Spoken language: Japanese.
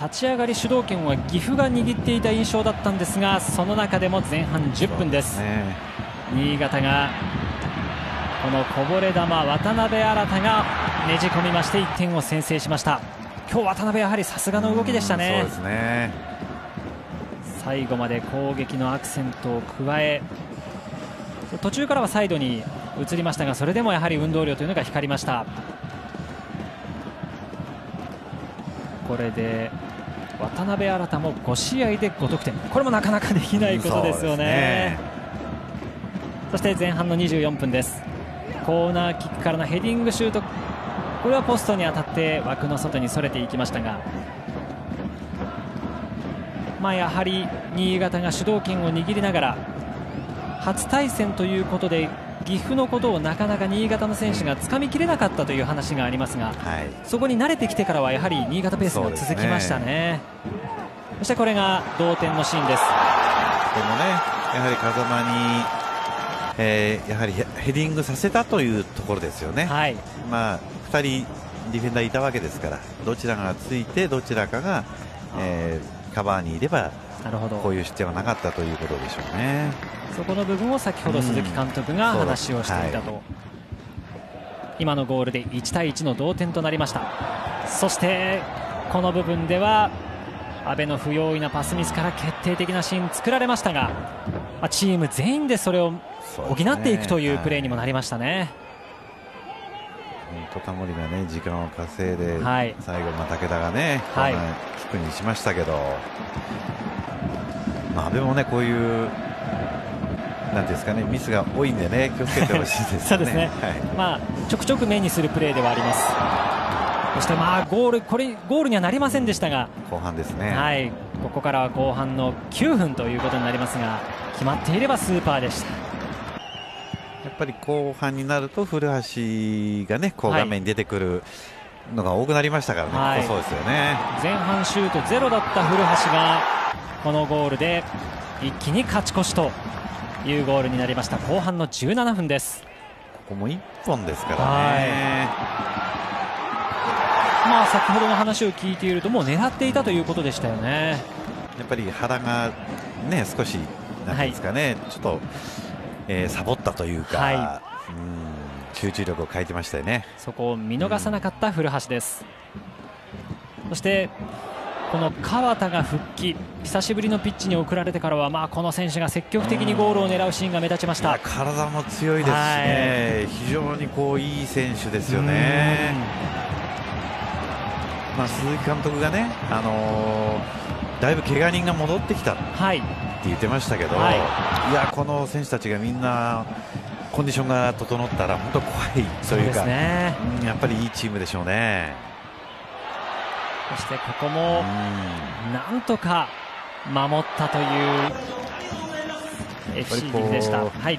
立ち上がり主導権は岐阜が握っていた印象だったんですがその中でも前半10分です、ね、新潟がこのこぼれ球渡辺新がねじ込みまして1点を先制しました。今日渡辺やはりさすがの動きでしたね。ね。最後まで攻撃のアクセントを加え途中からはサイドに移りましたがそれでもやはり運動量というのが光りました。これで渡辺新も5試合で5得点。これもなかなかできないことですよね。そして前半の24分です。コーナーキックからのヘディングシュート。これはポストに当たって枠の外にそれていきましたが、まあ、やはり新潟が主導権を握りながら初対戦ということで岐阜のことをなかなか新潟の選手がつかみきれなかったという話がありますが、はい、そこに慣れてきてからはやはり新潟ペースが続きましたね。そしてこれが同点のシーンです。このねやはり風間にえー、やはりヘディングさせたというところですよね、はい、まあ、2人ディフェンダーいたわけですからどちらがついてどちらかが、えー、カバーにいればこういう失点はなかったということでしょうね。そこの部分を先ほど鈴木監督が話をしていたと、はい、今のゴールで1対1の同点となりました。そしてこの部分では阿部の不用意なパスミスから決定的なシーン作られましたが、まあ、チーム全員でそれを補っていくというプレーにもなりましたね。タモリがね時間を稼いで、はい、最後、ま武田がね、はい、キックにしましたけど、まあ、阿部もねこういうなんですかねミスが多いんでね気をつけてほしいですね。そうですね。はい、まあちょくちょく目にするプレーではあります。そしてまあゴールこれゴールにはなりませんでしたが、後半ですね。はい。ここからは後半の9分ということになりますが、決まっていればスーパーでした。やっぱり後半になると古橋がねこう画面に出てくるのが多くなりましたからね、はい、そうですよね。前半シュートゼロだった古橋がこのゴールで一気に勝ち越しというゴールになりました。後半の17分です。ここも1本ですからね、まあ先ほどの話を聞いているともう狙っていたということでしたよね。やっぱり原がね少しなんですかね、はい、ちょっとえー、サボったというか、はい、うん集中力を変えてましたよね。そこを見逃さなかった古橋です、うん、そしてこの川田が復帰。久しぶりのピッチに送られてからは、まあ、この選手が積極的にゴールを狙うシーンが目立ちました。体も強いですしね、はい、非常にこういい選手ですよね。まあ、鈴木監督がね、あのー、だいぶ怪我人が戻ってきた、はい、って言ってましたけど、はい、いやこの選手たちがみんなコンディションが整ったら本当怖いというか、ね、うん、やっぱりいいチームでしょうね。そしてここもなんとか守ったという FC 岐阜でした。はい